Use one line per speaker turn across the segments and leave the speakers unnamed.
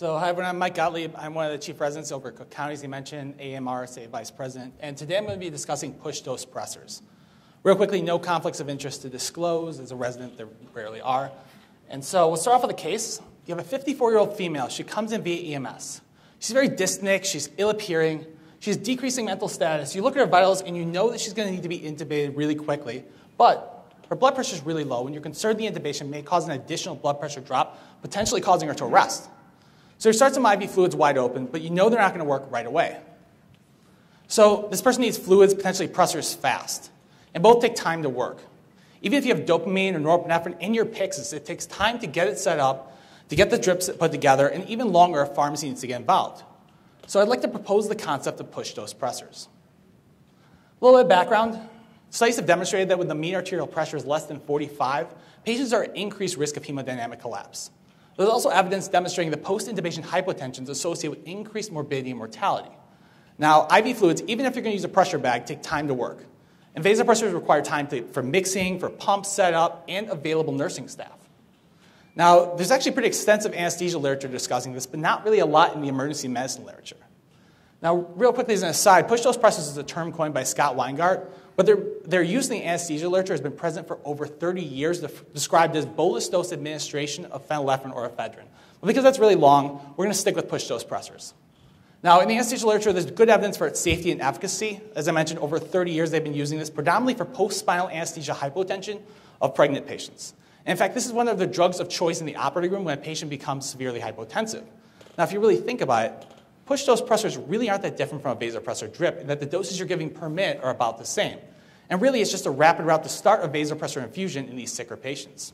So, hi everyone, I'm Mike Gottlieb. I'm one of the chief residents over at Cook County, as you mentioned, AMR, State Vice President. And today I'm going to be discussing push dose pressors. Real quickly, no conflicts of interest to disclose. As a resident, there rarely are. And so we'll start off with a case. You have a 54 year old female. She comes in via EMS. She's very dyspneic, she's ill appearing, She's decreasing mental status. You look at her vitals and you know that she's going to need to be intubated really quickly, but her blood pressure is really low, and you're concerned the intubation may cause an additional blood pressure drop, potentially causing her to arrest. So you start some IV fluids wide open, but you know they're not going to work right away. So this person needs fluids, potentially pressors fast, and both take time to work. Even if you have dopamine or norepinephrine in your Pyxis, it takes time to get it set up, to get the drips put together, and even longer if pharmacy needs to get involved. So I'd like to propose the concept of push dose pressors. A little bit of background. Studies have demonstrated that when the mean arterial pressure is less than 45, patients are at increased risk of hemodynamic collapse. There's also evidence demonstrating that post-intubation hypotension is associated with increased morbidity and mortality. Now, IV fluids, even if you're going to use a pressure bag, take time to work. And vasopressors require time to, for mixing, for pump setup, and available nursing staff. Now, there's actually pretty extensive anesthesia literature discussing this, but not really a lot in the emergency medicine literature. Now, real quickly as an aside, push dose pressors is a term coined by Scott Weingart, but their, their use in the anesthesia literature has been present for over 30 years, described as bolus dose administration of phenylephrine or ephedrine. But because that's really long, we're going to stick with push dose pressors. Now, in the anesthesia literature, there's good evidence for its safety and efficacy. As I mentioned, over 30 years they've been using this predominantly for post spinal anesthesia hypotension of pregnant patients. And in fact, this is one of the drugs of choice in the operating room when a patient becomes severely hypotensive. Now, if you really think about it, push dose pressors really aren't that different from a vasopressor drip in that the doses you're giving per minute are about the same. And really, it's just a rapid route to start a vasopressor infusion in these sicker patients.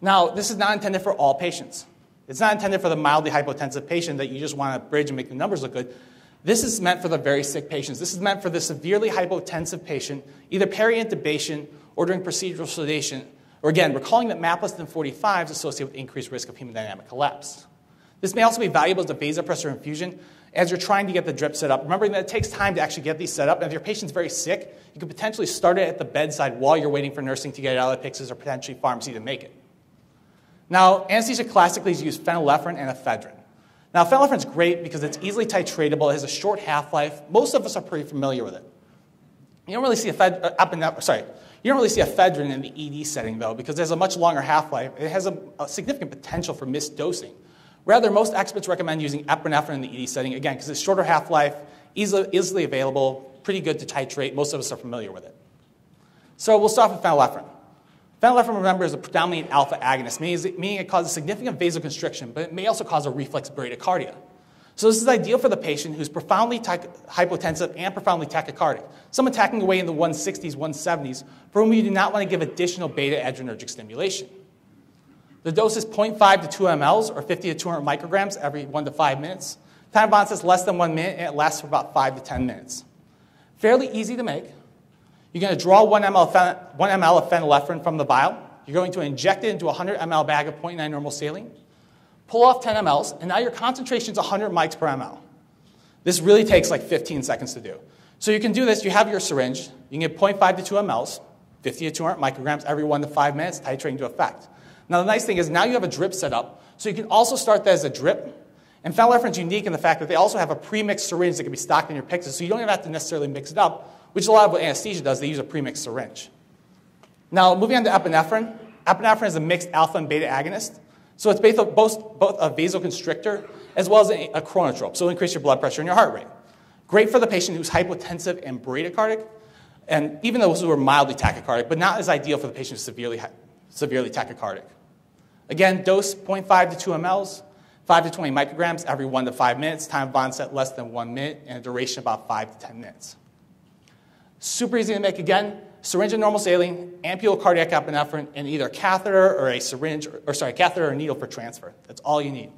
Now, this is not intended for all patients. It's not intended for the mildly hypotensive patient that you just want to bridge and make the numbers look good. This is meant for the very sick patients. This is meant for the severely hypotensive patient, either peri-intubation or during procedural sedation. Or again, recalling that MAP less than 45 is associated with increased risk of hemodynamic collapse. This may also be valuable as a vasopressor infusion as you're trying to get the drip set up. Remembering that it takes time to actually get these set up. And if your patient's very sick, you could potentially start it at the bedside while you're waiting for nursing to get it out of the Pyxis or potentially pharmacy to make it. Now, anesthesia classically is used phenylephrine and ephedrine. Now, phenylephrine is great because it's easily titratable, it has a short half life. Most of us are pretty familiar with it. You don't really see ephedrine, uh, sorry, you don't really see ephedrine in the ED setting, though, because it has a much longer half life. It has a, a significant potential for misdosing. Rather, most experts recommend using epinephrine in the ED setting, again, because it's shorter half life, easily, easily available, pretty good to titrate. Most of us are familiar with it. So we'll start with phenylephrine. Phenylephrine, remember, is a predominantly alpha agonist, meaning it causes significant vasoconstriction, but it may also cause a reflex bradycardia. So this is ideal for the patient who's profoundly hypotensive and profoundly tachycardic, some attacking away in the 160s, 170s, for whom you do not want to give additional beta adrenergic stimulation. The dose is 0.5 to 2 mLs, or 50 to 200 micrograms every 1 to 5 minutes. Time of onset is less than 1 minute, and it lasts for about 5 to 10 minutes. Fairly easy to make. You're going to draw 1 ml, of 1 ml of phenylephrine from the vial. You're going to inject it into a 100 ml bag of 0.9 normal saline. Pull off 10 mLs, and now your concentration is 100 mics per ml. This really takes like 15 seconds to do. So you can do this. You have your syringe. You can get 0.5 to 2 mLs, 50 to 200 micrograms every 1 to 5 minutes, titrating to effect. Now, the nice thing is now you have a drip set up, so you can also start that as a drip. And phenylephrine is unique in the fact that they also have a pre-mixed syringe that can be stocked in your Pyxis, so you don't even have to necessarily mix it up, which is a lot of what anesthesia does. They use a pre-mixed syringe. Now, moving on to epinephrine. Epinephrine is a mixed alpha and beta agonist. So it's both, both a vasoconstrictor as well as a, a chronotrope, so it'll increase your blood pressure and your heart rate. Great for the patient who's hypotensive and bradycardic, and even those who are mildly tachycardic, but not as ideal for the patient who's severely, severely tachycardic. Again, dose 0.5 to 2 mLs, 5 to 20 micrograms every 1 to 5 minutes, time of onset less than 1 minute, and a duration about 5 to 10 minutes. Super easy to make again. Syringe of normal saline, ampule cardiac epinephrine, and either catheter or a syringe, or, or sorry, catheter or needle for transfer. That's all you need.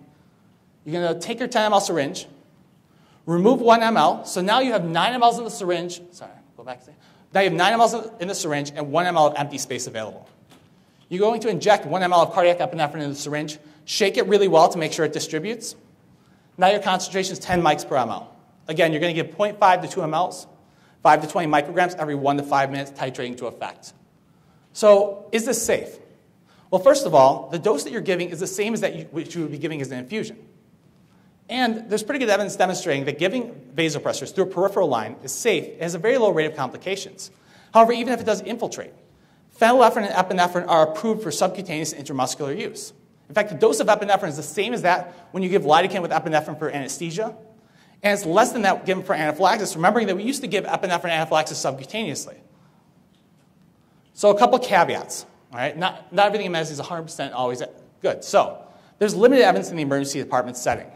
You're going to take your 10 ml syringe, remove 1 ml. So now you have 9 mLs in the syringe. Sorry, go back. Now you have 9 mLs in the syringe and 1 ml of empty space available. You're going to inject 1 ml of cardiac epinephrine in the syringe, shake it really well to make sure it distributes. Now your concentration is 10 mics per ml. Again, you're going to give 0.5 to 2 mLs, 5 to 20 micrograms every 1 to 5 minutes, titrating to effect. So, is this safe? Well, first of all, the dose that you're giving is the same as that you, which you would be giving as an infusion. And there's pretty good evidence demonstrating that giving vasopressors through a peripheral line is safe. It has a very low rate of complications. However, even if it does infiltrate, phenylephrine and epinephrine are approved for subcutaneous intramuscular use. In fact, the dose of epinephrine is the same as that when you give lidocaine with epinephrine for anesthesia, and it's less than that given for anaphylaxis, remembering that we used to give epinephrine anaphylaxis subcutaneously. So, a couple caveats. All right? Not, not everything in medicine is 100% always good. So, there's limited evidence in the emergency department setting.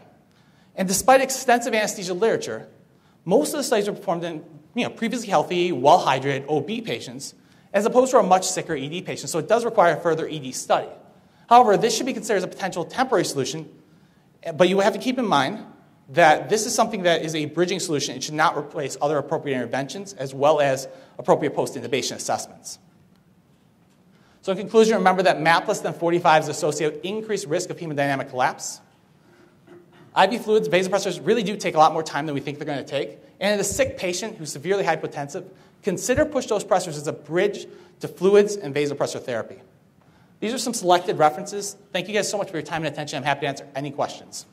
And despite extensive anesthesia literature, most of the studies were performed in you know, previously healthy, well hydrated OB patients, as opposed to a much sicker ED patient. So, it does require a further ED study. However, this should be considered as a potential temporary solution, but you have to keep in mind that this is something that is a bridging solution. It should not replace other appropriate interventions as well as appropriate post intubation assessments. So, in conclusion, remember that MAP less than 45 is associated with increased risk of hemodynamic collapse. IV fluids, vasopressors really do take a lot more time than we think they're going to take. And in a sick patient who's severely hypotensive, consider push dose pressors as a bridge to fluids and vasopressor therapy. These are some selected references. Thank you guys so much for your time and attention. I'm happy to answer any questions.